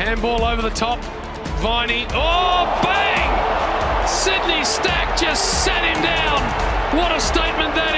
Handball over the top. Viney. Oh, bang! Sydney Stack just sat him down. What a statement there.